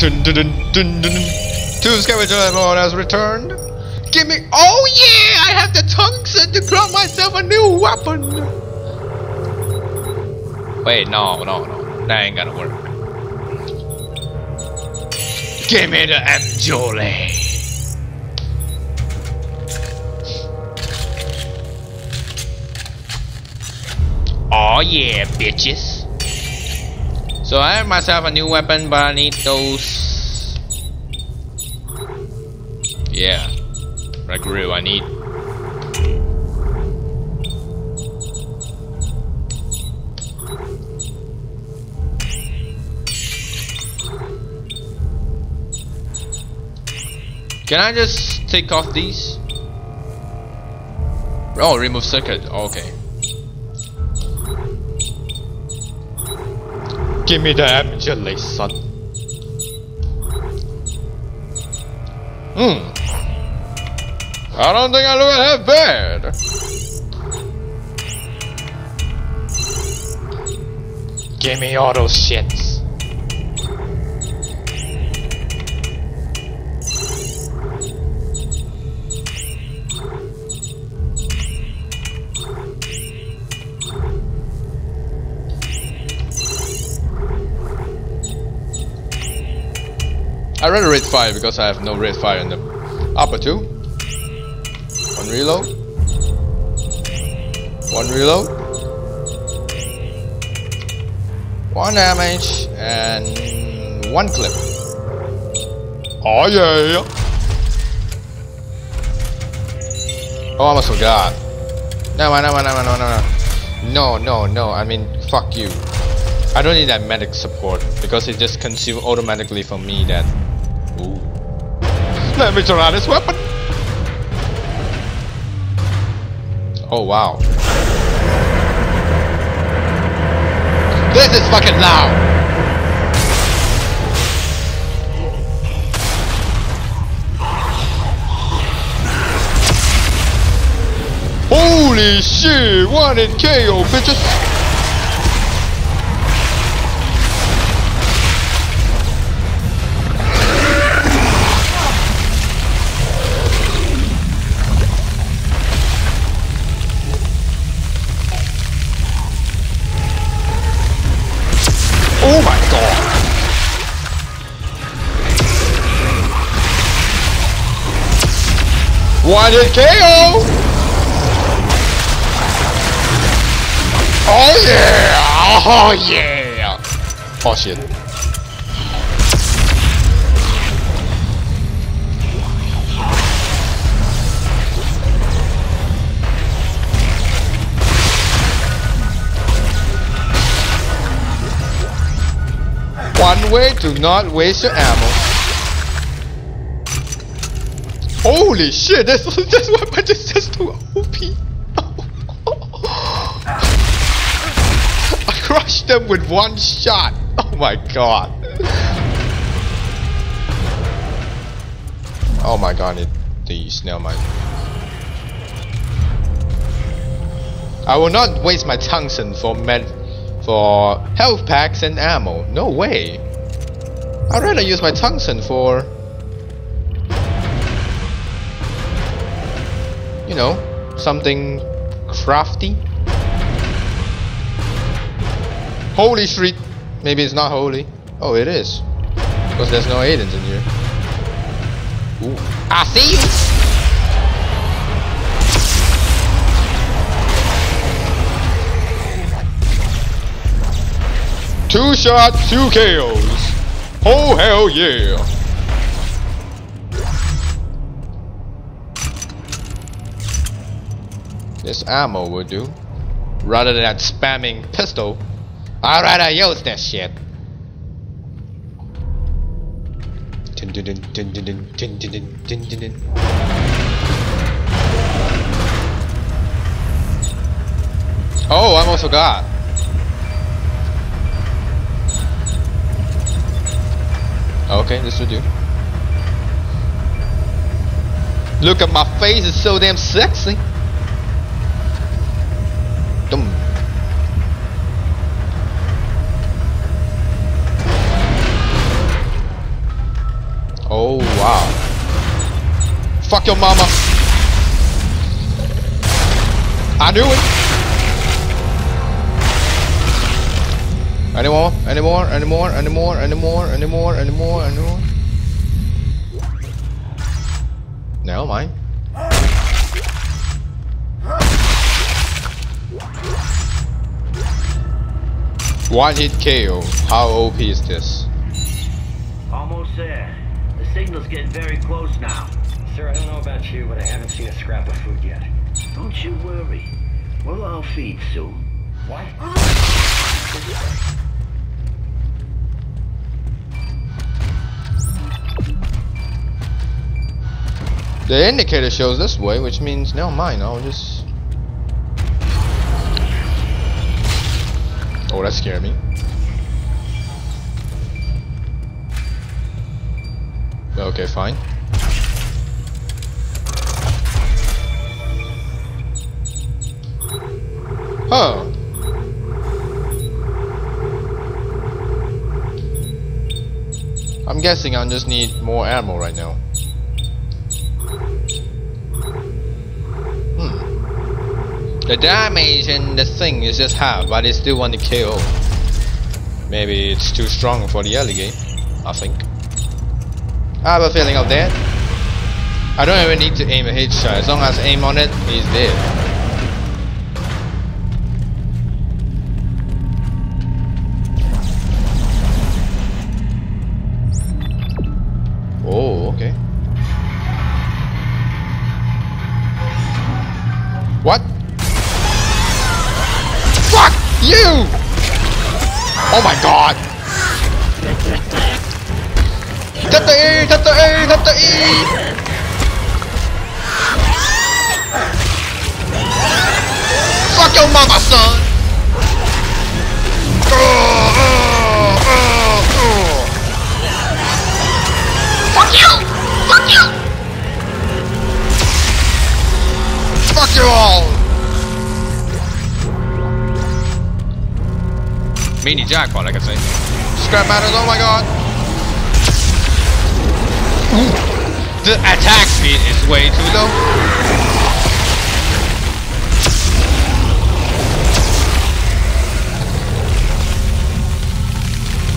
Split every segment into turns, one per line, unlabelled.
Dun, dun, dun, dun, dun. Two scavenger mode has returned. Give me. Oh yeah! I have the tungsten to craft myself a new weapon. Wait, no, no, no. That ain't gonna work. Give me the Amjole. Oh yeah, bitches. So I have myself a new weapon, but I need those. Yeah, like real, I need. Can I just take off these? Oh, remove circuit. okay. Give me the Amjale, son. Hmm. I don't think I look that bad. Give me all those shits. I rather rate fire because I have no rate fire in the upper two. One reload. One reload. One damage and one clip. Oh yeah. Oh, I almost forgot. No, no, no, no, no, no, no. No, no, no. I mean, fuck you. I don't need that medic support because it just consumes automatically for me that let me turn on this weapon. Oh wow. This is fucking loud. Holy shit, one in KO bitches! One hit KO! Oh yeah! Oh yeah! Oh shit. One way to not waste your ammo. Holy shit, this, this weapon is just too OP. I crushed them with one shot. Oh my god. Oh my god, it, the snail mine. I will not waste my tungsten for med for health packs and ammo. No way. I'd rather use my tungsten for you know, something crafty. Holy street. Maybe it's not holy. Oh, it is. Because there's no Aidens in here. Ooh. I see you! Two shots, two KOs. Oh hell yeah! This ammo would do. Rather than spamming pistol, I'd rather use this shit. Oh, I almost forgot. Okay, this will do. Look at my face, it's so damn sexy. Fuck your mama. I knew it. Any more? Any more? Any more? Any more? Any more? Any more? Any more? Any more? Never mind. One hit KO. How OP is this?
Almost there. The signal's getting very close now.
Sir, I don't know about you, but I haven't seen a scrap of food yet.
Don't you worry. We'll all feed soon.
What?
The indicator shows this way, which means never mind. I'll just. Oh, that scared me. Okay, fine. Huh. I'm guessing I just need more ammo right now. Hmm. The damage and the thing is just half, but it still want to kill. Maybe it's too strong for the alligator, I think. I have a feeling of that. I don't even need to aim a headshot. As long as I aim on it, he's dead. You! Oh my god! 잡다 1! 잡다 1! 잡다 1! Fuck your mama, son! Mini jackpot, I can say. Scrap matters, oh my god! The attack speed is way too low.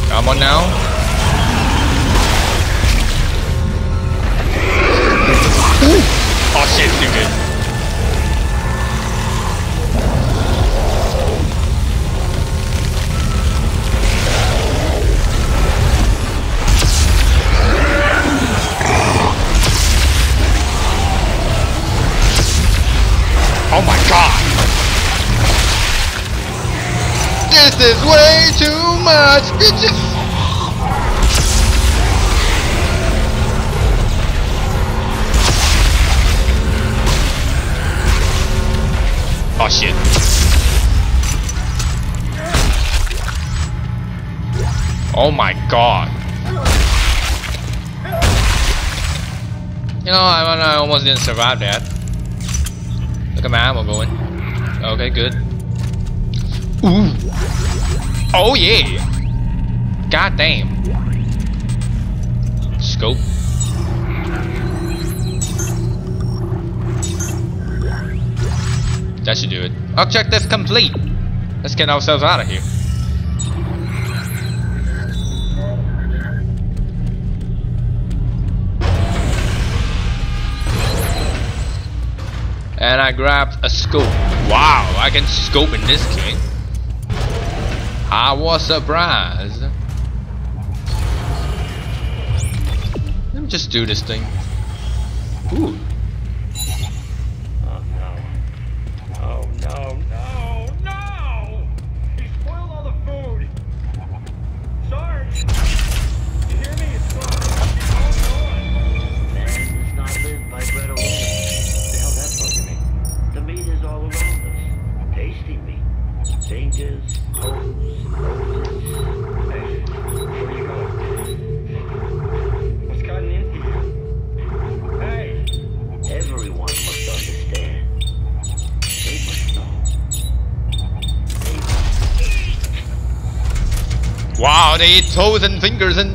Come on now. This is way too much, bitches! Oh shit. Oh my god. You know, I, I almost didn't survive that. Look at my ammo going. Okay, good. Ooh. Oh yeah. God damn. Scope. That should do it. Objective complete. Let's get ourselves out of here. And I grabbed a scope. Wow, I can scope in this game. I was surprised. Let me just do this thing. Ooh. out eight toes and fingers and...